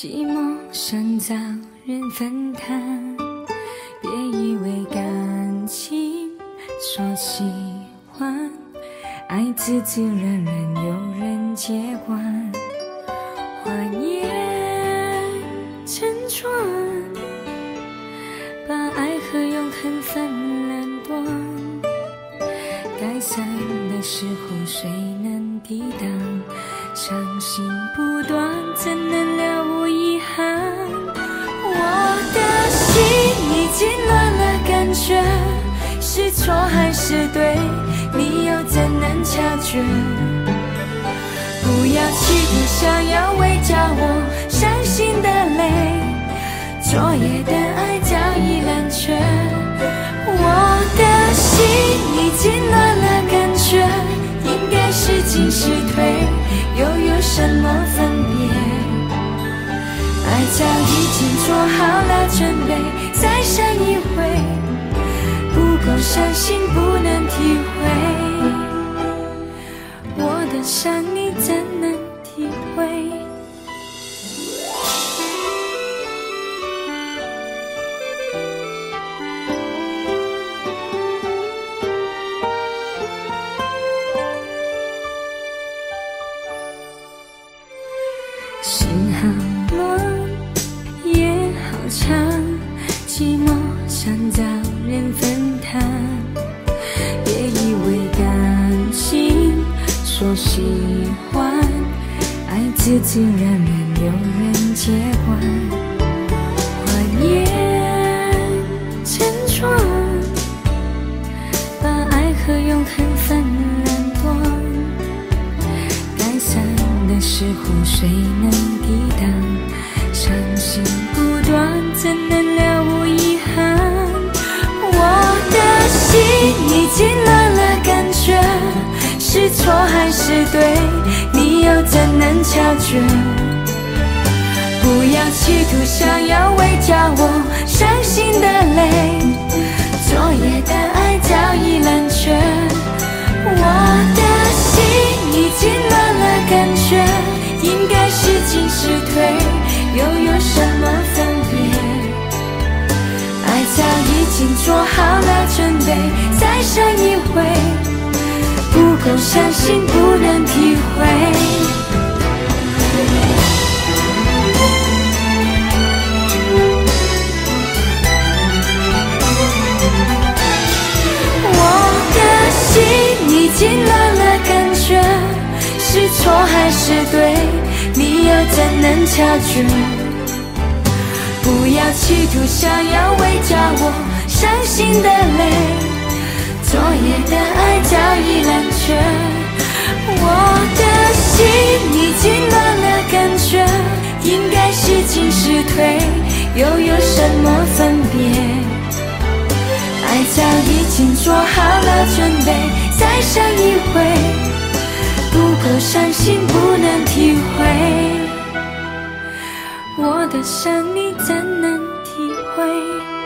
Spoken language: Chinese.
寂寞想找人分担，别以为感情说喜欢，爱自自然然有人接管，花叶成船，把爱和永恒分两端，该散的时候谁能抵挡？伤心不断，怎能了无是错还是对，你又怎能察觉？不要企图想要围剿我伤心的泪，昨夜的爱早已冷却。我的心已经乱了，感觉应该是进是退。又有什么分别？爱早已经做好了准备，再伤一回，不够伤心不能体会，我的伤你怎能体会？心好乱，夜好长，寂寞想找人分分担。别以为感情说喜欢，爱自自然然有人接管。花叶成船，把爱和永恒分两端。该散的时候，谁能抵错还是对，你又怎能察觉？不要企图想要围剿我伤心的泪，昨夜的爱早已冷却。我的心已经乱了，感觉应该是进是退，又有什么分别？爱早已经做好了准备，再伤一回，不够相信不能体会。我的心已经乱了，感觉是错还是对，你又怎能察觉？不要企图想要围剿我伤心的泪，又有什么分别？爱早已经做好了准备，再伤一回，不够伤心不能体会，我的伤你怎能体会？